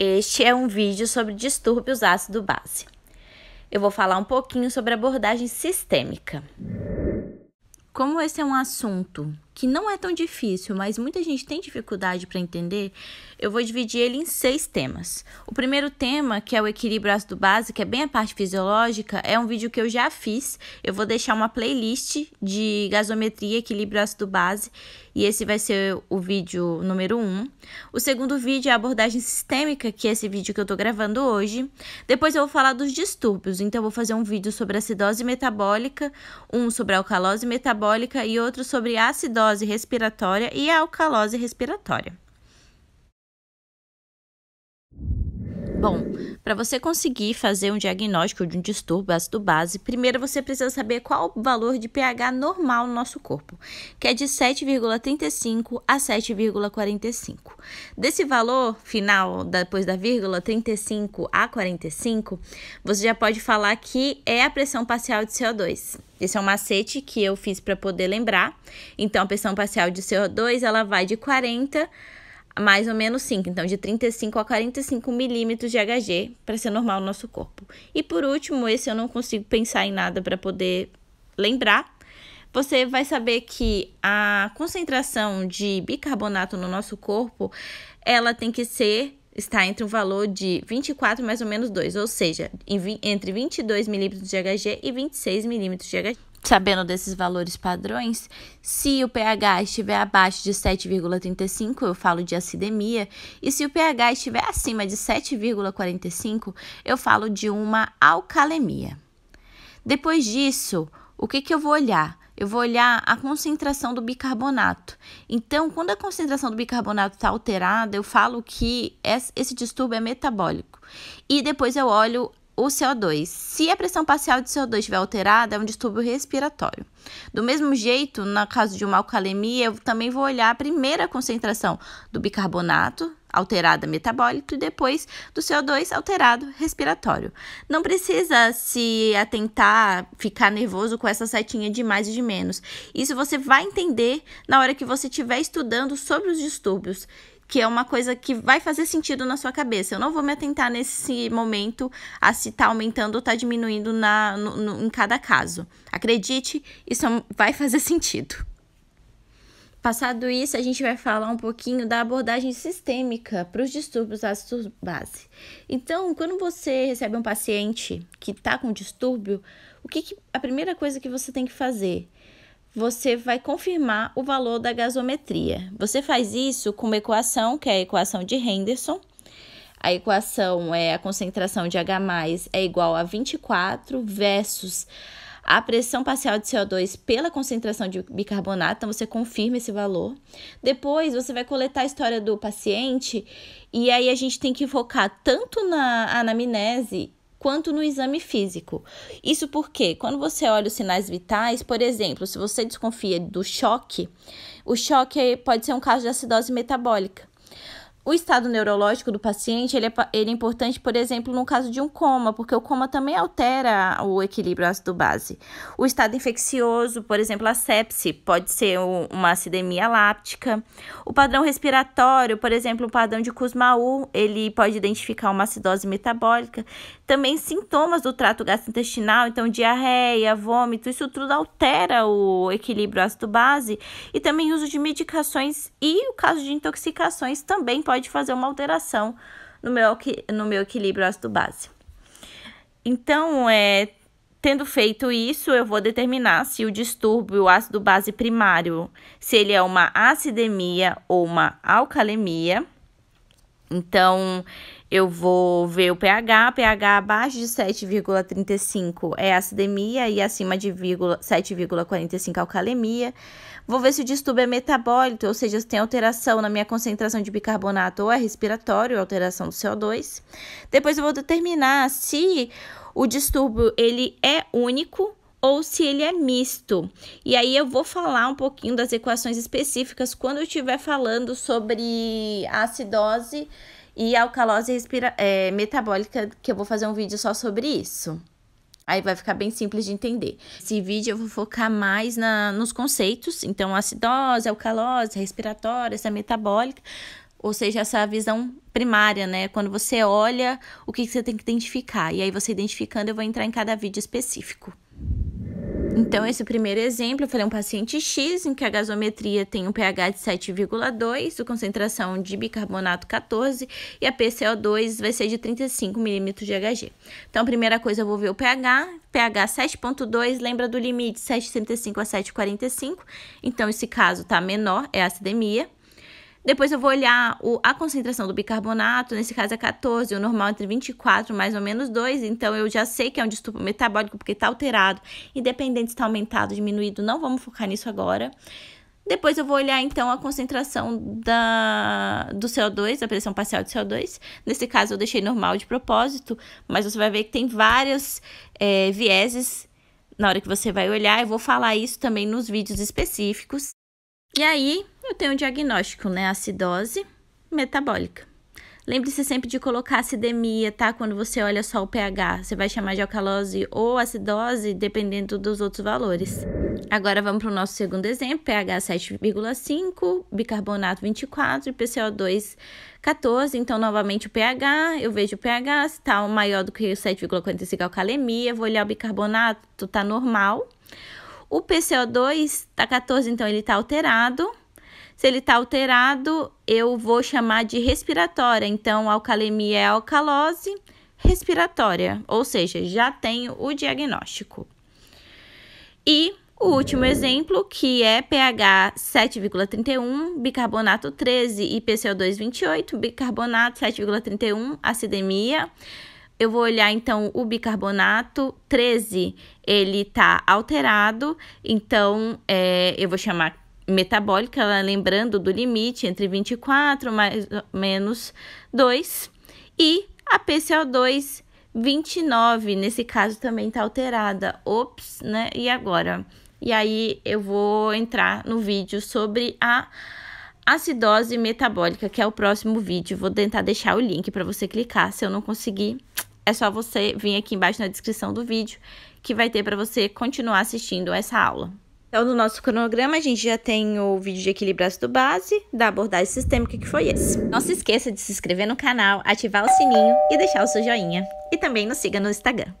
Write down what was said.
Este é um vídeo sobre distúrbios ácido-base. Eu vou falar um pouquinho sobre abordagem sistêmica. Como esse é um assunto que não é tão difícil, mas muita gente tem dificuldade para entender, eu vou dividir ele em seis temas. O primeiro tema, que é o equilíbrio ácido-base, que é bem a parte fisiológica, é um vídeo que eu já fiz. Eu vou deixar uma playlist de gasometria, equilíbrio ácido-base, e esse vai ser o vídeo número um. O segundo vídeo é a abordagem sistêmica, que é esse vídeo que eu estou gravando hoje. Depois eu vou falar dos distúrbios, então eu vou fazer um vídeo sobre acidose metabólica, um sobre alcalose metabólica e outro sobre acidose acidose respiratória e a alcalose respiratória. Bom, para você conseguir fazer um diagnóstico de um distúrbio ácido-base, primeiro você precisa saber qual o valor de pH normal no nosso corpo, que é de 7,35 a 7,45. Desse valor final, depois da vírgula 35 a 45, você já pode falar que é a pressão parcial de CO2. Esse é um macete que eu fiz para poder lembrar. Então, a pressão parcial de CO2 ela vai de 40 mais ou menos 5, então de 35 a 45 milímetros de Hg para ser normal no nosso corpo. E por último, esse eu não consigo pensar em nada para poder lembrar. Você vai saber que a concentração de bicarbonato no nosso corpo, ela tem que ser está entre um valor de 24 mais ou menos 2, ou seja, entre 22 milímetros de Hg e 26 milímetros de Hg. Sabendo desses valores padrões, se o pH estiver abaixo de 7,35, eu falo de acidemia, e se o pH estiver acima de 7,45, eu falo de uma alcalemia. Depois disso, o que, que eu vou olhar? Eu vou olhar a concentração do bicarbonato. Então, quando a concentração do bicarbonato está alterada, eu falo que esse distúrbio é metabólico. E depois eu olho o CO2. Se a pressão parcial de CO2 estiver alterada, é um distúrbio respiratório. Do mesmo jeito, no caso de uma alcalemia, eu também vou olhar a primeira concentração do bicarbonato, alterada metabólico, e depois do CO2 alterado respiratório. Não precisa se atentar, ficar nervoso com essa setinha de mais e de menos. Isso você vai entender na hora que você estiver estudando sobre os distúrbios que é uma coisa que vai fazer sentido na sua cabeça. Eu não vou me atentar nesse momento a se está aumentando ou está diminuindo na, no, no, em cada caso. Acredite, isso vai fazer sentido. Passado isso, a gente vai falar um pouquinho da abordagem sistêmica para os distúrbios ácidos base. Então, quando você recebe um paciente que está com distúrbio, o que, que a primeira coisa que você tem que fazer? Você vai confirmar o valor da gasometria. Você faz isso com uma equação, que é a equação de Henderson. A equação é a concentração de H+, é igual a 24 versus a pressão parcial de CO2 pela concentração de bicarbonato, então você confirma esse valor. Depois você vai coletar a história do paciente e aí a gente tem que focar tanto na anamnese quanto no exame físico. Isso porque, quando você olha os sinais vitais, por exemplo, se você desconfia do choque, o choque pode ser um caso de acidose metabólica. O estado neurológico do paciente ele é, ele é importante, por exemplo, no caso de um coma, porque o coma também altera o equilíbrio ácido-base. O estado infeccioso, por exemplo, a sepse, pode ser uma acidemia láptica. O padrão respiratório, por exemplo, o padrão de Kussmaul, ele pode identificar uma acidose metabólica. Também sintomas do trato gastrointestinal, então diarreia, vômito, isso tudo altera o equilíbrio ácido-base. E também uso de medicações e o caso de intoxicações também pode fazer uma alteração no meu, no meu equilíbrio ácido-base. Então, é, tendo feito isso, eu vou determinar se o distúrbio ácido-base primário, se ele é uma acidemia ou uma alcalemia. Então, eu vou ver o pH, pH abaixo de 7,35 é acidemia e acima de 7,45 alcalemia. Vou ver se o distúrbio é metabólico, ou seja, se tem alteração na minha concentração de bicarbonato ou é respiratório, alteração do CO2. Depois eu vou determinar se o distúrbio ele é único ou se ele é misto. E aí eu vou falar um pouquinho das equações específicas quando eu estiver falando sobre acidose e alcalose respira é, metabólica, que eu vou fazer um vídeo só sobre isso. Aí vai ficar bem simples de entender. Esse vídeo eu vou focar mais na, nos conceitos, então acidose, alcalose, respiratória, essa metabólica. ou seja, essa visão primária, né? Quando você olha o que você tem que identificar. E aí, você identificando, eu vou entrar em cada vídeo específico. Então, esse primeiro exemplo, eu falei um paciente X, em que a gasometria tem um pH de 7,2, concentração de bicarbonato 14 e a PCO2 vai ser de 35 milímetros de Hg. Então, a primeira coisa, eu vou ver o pH, pH 7,2, lembra do limite 7,35 a 7,45, então esse caso tá menor, é acidemia. Depois eu vou olhar o, a concentração do bicarbonato, nesse caso é 14, o normal entre 24 mais ou menos 2, então eu já sei que é um distúrbio metabólico porque está alterado, independente se está aumentado, diminuído, não vamos focar nisso agora. Depois eu vou olhar então a concentração da, do CO2, a pressão parcial de CO2. Nesse caso eu deixei normal de propósito, mas você vai ver que tem vários é, vieses na hora que você vai olhar. Eu vou falar isso também nos vídeos específicos. E aí, eu tenho um diagnóstico, né? Acidose metabólica. Lembre-se sempre de colocar acidemia, tá? Quando você olha só o pH, você vai chamar de alcalose ou acidose, dependendo dos outros valores. Agora vamos para o nosso segundo exemplo: pH 7,5, bicarbonato 24 e PCO2 14. Então, novamente o pH, eu vejo o pH, se está maior do que 7,45 alcalemia, vou olhar o bicarbonato, tá normal. O PCO2 tá 14, então ele tá alterado. Se ele está alterado, eu vou chamar de respiratória. Então, alcalemia é alcalose respiratória, ou seja, já tenho o diagnóstico. E o último exemplo, que é pH 7,31, bicarbonato 13 e PCO2 28, bicarbonato 7,31, acidemia. Eu vou olhar então o bicarbonato 13, ele tá alterado, então é, eu vou chamar metabólica, lembrando do limite entre 24 mais menos 2, e a PCO2 29, nesse caso também está alterada. Ops, né? E agora? E aí eu vou entrar no vídeo sobre a acidose metabólica, que é o próximo vídeo. Vou tentar deixar o link para você clicar. Se eu não conseguir, é só você vir aqui embaixo na descrição do vídeo, que vai ter para você continuar assistindo essa aula. Então, no nosso cronograma, a gente já tem o vídeo de equilíbrio ácido base, da abordagem sistêmica, que foi esse. Não se esqueça de se inscrever no canal, ativar o sininho e deixar o seu joinha. E também nos siga no Instagram.